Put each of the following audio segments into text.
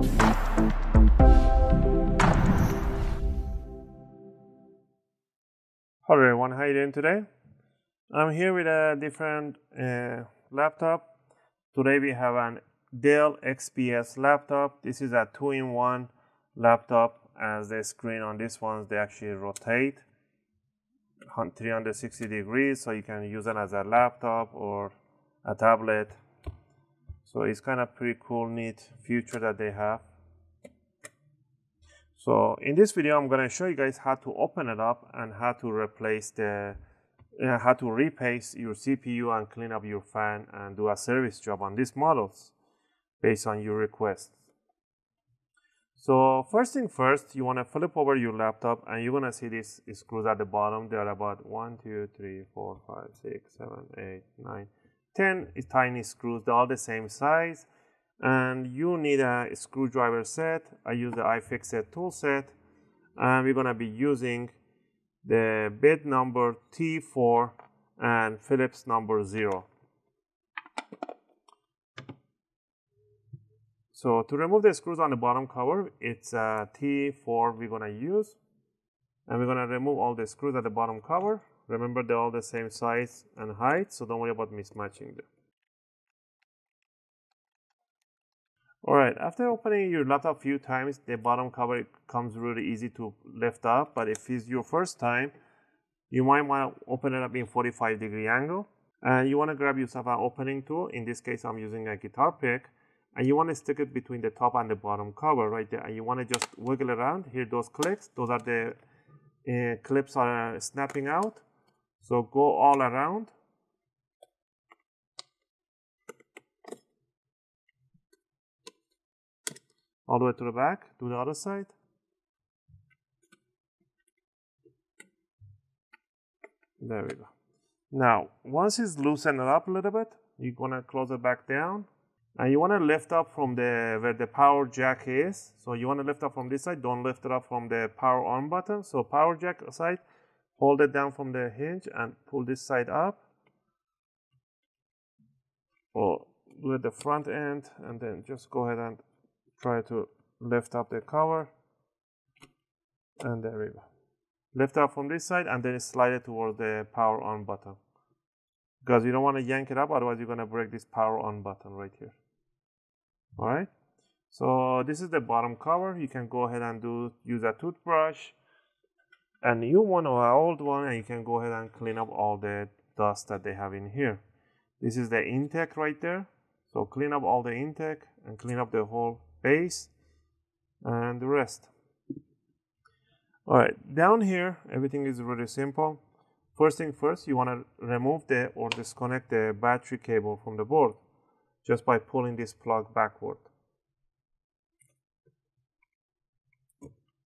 Hello everyone, how are you doing today? I'm here with a different uh, laptop. Today we have an Dell XPS laptop. This is a two-in-one laptop as the screen on this one they actually rotate 360 degrees so you can use it as a laptop or a tablet so it's kind of pretty cool neat feature that they have so in this video i'm going to show you guys how to open it up and how to replace the uh, how to replace your cpu and clean up your fan and do a service job on these models based on your request so first thing first, you want to flip over your laptop and you're going to see these screws at the bottom. They are about 1, 2, 3, 4, 5, 6, 7, 8, 9, 10 tiny screws. They're all the same size. And you need a screwdriver set. I use the iFixit tool set. And we're going to be using the bit number T4 and Phillips number 0. So to remove the screws on the bottom cover, it's a T4 we're gonna use. And we're gonna remove all the screws at the bottom cover. Remember they're all the same size and height, so don't worry about mismatching them. Alright, after opening your laptop a few times, the bottom cover comes really easy to lift up, but if it's your first time, you might want to open it up in 45 degree angle. And you want to grab yourself an opening tool. In this case, I'm using a guitar pick and you want to stick it between the top and the bottom cover right there and you want to just wiggle around here those clicks those are the uh, clips are snapping out so go all around. All the way to the back to the other side. There we go. Now once it's loosened up a little bit you're to close it back down. And you want to lift up from the where the power jack is. So you want to lift up from this side don't lift it up from the power on button. So power jack side hold it down from the hinge and pull this side up. Or do it the front end and then just go ahead and try to lift up the cover. And there we go. Lift up from this side and then slide it toward the power on button. Because you don't want to yank it up otherwise you're going to break this power on button right here. All right? So this is the bottom cover. You can go ahead and do use a toothbrush a new one or an old one and you can go ahead and clean up all the dust that they have in here this is the intake right there so clean up all the intake and clean up the whole base and the rest all right down here everything is really simple First thing first, you want to remove the or disconnect the battery cable from the board just by pulling this plug backward.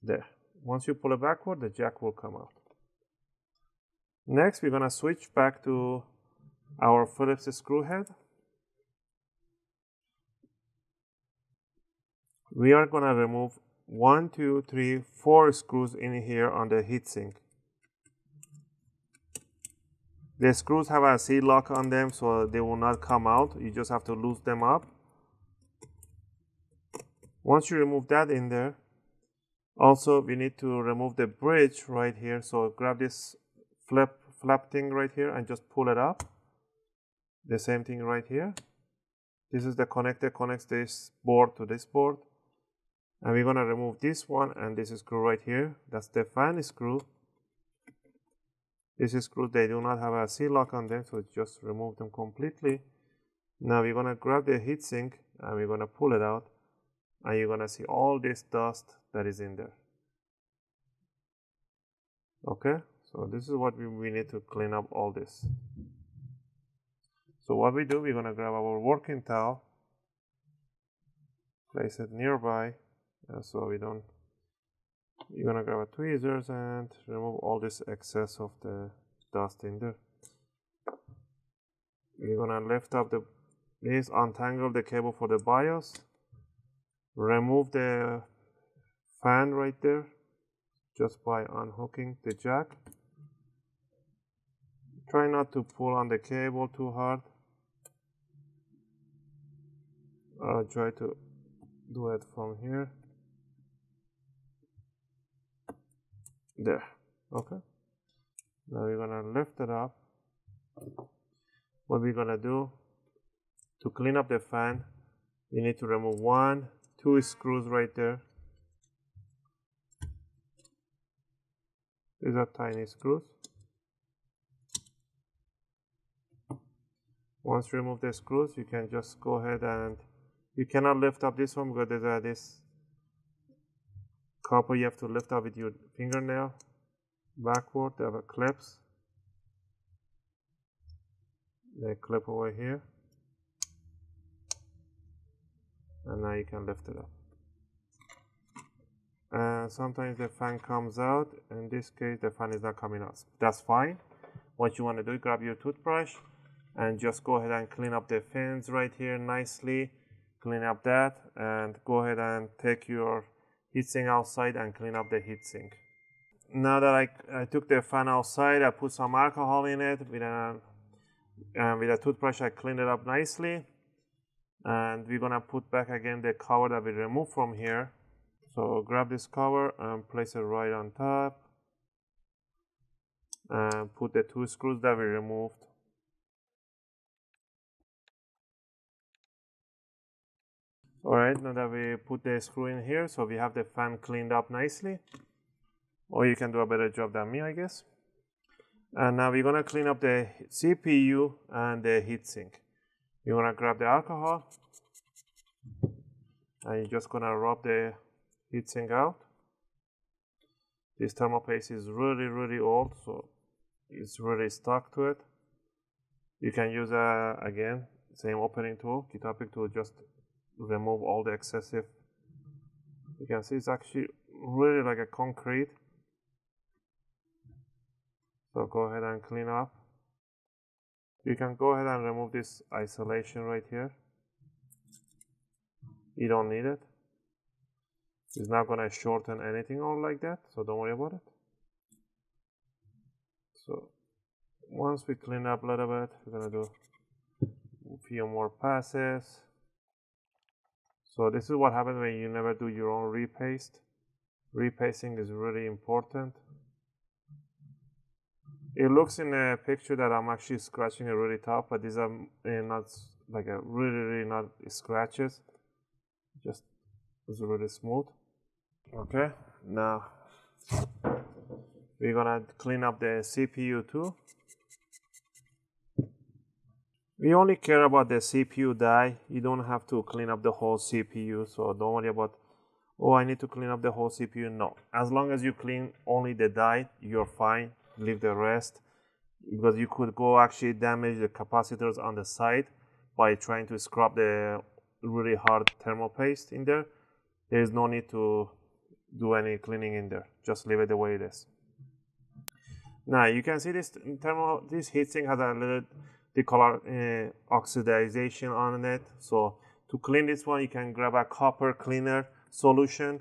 There. Once you pull it backward, the jack will come out. Next, we're going to switch back to our Phillips screw head. We are going to remove one, two, three, four screws in here on the heatsink. The screws have a C-lock on them so they will not come out. You just have to loose them up. Once you remove that in there, also we need to remove the bridge right here. So grab this flip flap thing right here and just pull it up. The same thing right here. This is the connector connects this board to this board. And we're gonna remove this one and this screw right here. That's the fan screw. This screw, they do not have a C-lock on them, so just remove them completely. Now we're gonna grab the heatsink and we're gonna pull it out and you're gonna see all this dust that is in there. Okay, so this is what we, we need to clean up all this. So what we do, we're gonna grab our working towel, place it nearby, uh, so we don't you're gonna grab a tweezers and remove all this excess of the dust in there you're gonna lift up the this untangle the cable for the BIOS remove the fan right there just by unhooking the jack. Try not to pull on the cable too hard. I'll try to do it from here. There. Okay. Now we're gonna lift it up. What we're gonna do to clean up the fan we need to remove one two screws right there. These are tiny screws. Once you remove the screws you can just go ahead and you cannot lift up this one because there's a, this copper you have to lift up with your fingernail backward there are clips. The clip over here and now you can lift it up. And sometimes the fan comes out. In this case the fan is not coming out. That's fine. What you want to do grab your toothbrush and just go ahead and clean up the fins right here nicely. Clean up that and go ahead and take your heatsink outside and clean up the heatsink. Now that I, I took the fan outside I put some alcohol in it. With a and uh, with a toothbrush I cleaned it up nicely and we're gonna put back again the cover that we removed from here so grab this cover and place it right on top and put the two screws that we removed Alright, now that we put the screw in here, so we have the fan cleaned up nicely. Or you can do a better job than me, I guess. And now we're gonna clean up the CPU and the heatsink. You're gonna grab the alcohol and you're just gonna rub the heatsink out. This thermal paste is really, really old, so it's really stuck to it. You can use, uh, again, same opening tool, pick tool, just remove all the excessive you can see it's actually really like a concrete so go ahead and clean up you can go ahead and remove this isolation right here you don't need it it's not going to shorten anything or like that so don't worry about it so once we clean up a little bit we're going to do a few more passes so this is what happens when you never do your own repaste. Repasting is really important. It looks in a picture that I'm actually scratching it really tough, but these are eh, not like a really, really not scratches. Just it's really smooth. Okay, now we're gonna clean up the CPU too. We only care about the CPU die. You don't have to clean up the whole CPU. So don't worry about, oh, I need to clean up the whole CPU. No, as long as you clean only the die, you're fine. Leave the rest because you could go actually damage the capacitors on the side by trying to scrub the really hard thermal paste in there. There is no need to do any cleaning in there. Just leave it the way it is. Now you can see this thermal, this heatsink has a little the color uh, oxidization on it. So to clean this one, you can grab a copper cleaner solution.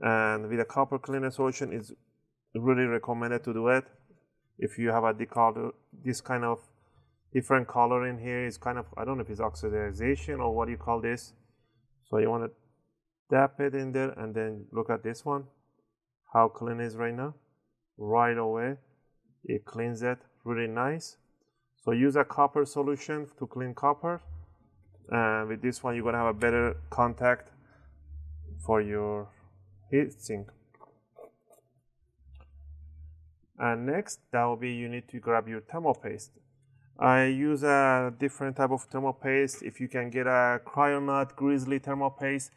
And with a copper cleaner solution, it's really recommended to do it. If you have a decolor, this kind of different color in here is kind of, I don't know if it's oxidization or what do you call this. So you want to tap it in there and then look at this one, how clean is right now. Right away, it cleans it really nice. So use a copper solution to clean copper. And with this one, you're gonna have a better contact for your heatsink. And next, that will be you need to grab your thermal paste. I use a different type of thermal paste. If you can get a Kryonaut Grizzly thermal paste,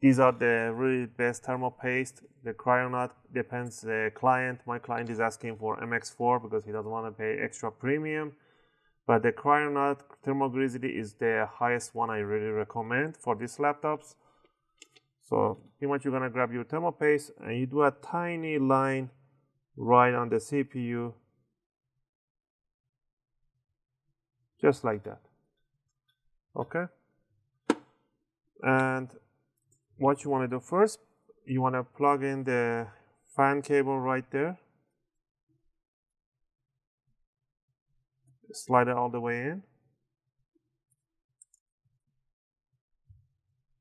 these are the really best thermal paste. The Kryonaut depends the client. My client is asking for MX4 because he doesn't want to pay extra premium. But the Kryonaut Thermal Grizzly is the highest one I really recommend for these laptops. So pretty much you're gonna grab your thermal paste and you do a tiny line right on the CPU. Just like that. Okay. And what you wanna do first, you wanna plug in the fan cable right there. slide it all the way in.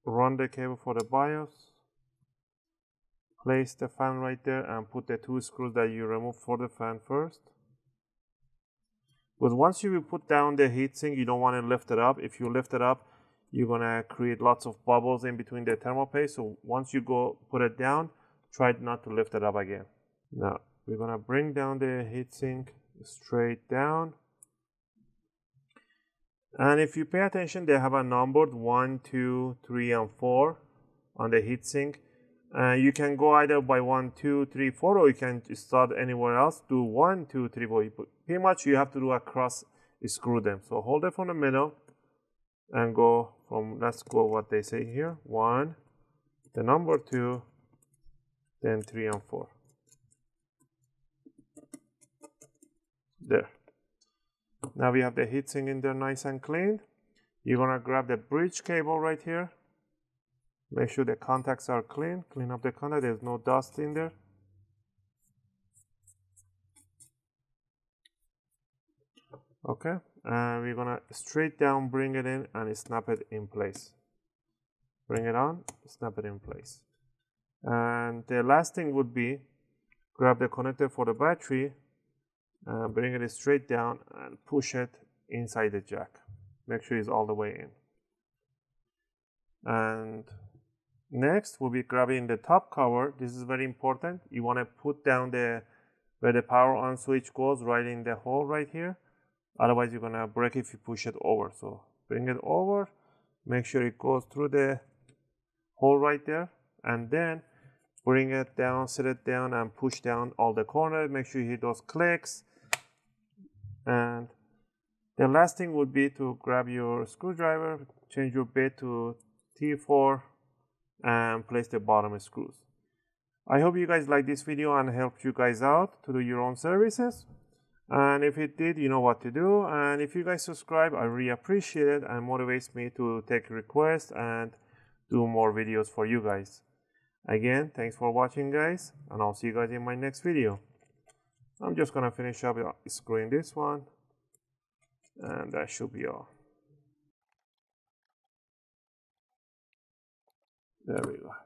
run the cable for the BIOS place the fan right there and put the two screws that you removed for the fan first. But once you put down the heatsink you don't want to lift it up. If you lift it up you're gonna create lots of bubbles in between the thermal paste. So once you go put it down try not to lift it up again. Now we're gonna bring down the heatsink straight down. And if you pay attention they have a numbered one two three and four on the heatsink uh, you can go either by one two three four or you can start anywhere else. Do one two three four. Pretty much you have to do a cross screw them. So hold it from the middle and go from let's go what they say here. One the number two then three and four. There. Now we have the heatsink in there nice and clean. You're gonna grab the bridge cable right here make sure the contacts are clean. Clean up the contact. There's no dust in there. Okay. And we're gonna straight down bring it in and snap it in place. Bring it on snap it in place. And the last thing would be grab the connector for the battery and bring it straight down and push it inside the jack. Make sure it's all the way in. And next we'll be grabbing the top cover. This is very important. You want to put down the where the power on switch goes right in the hole right here. Otherwise you're gonna break if you push it over. So bring it over. Make sure it goes through the hole right there. And then bring it down set it down and push down all the corners make sure you hit those clicks. And the last thing would be to grab your screwdriver change your bit to T4 and place the bottom screws. I hope you guys like this video and helped you guys out to do your own services. And if it did you know what to do. And if you guys subscribe i really appreciate it and motivates me to take requests and do more videos for you guys. Again thanks for watching guys and i'll see you guys in my next video. I'm just gonna finish up screwing this one and that should be all there we go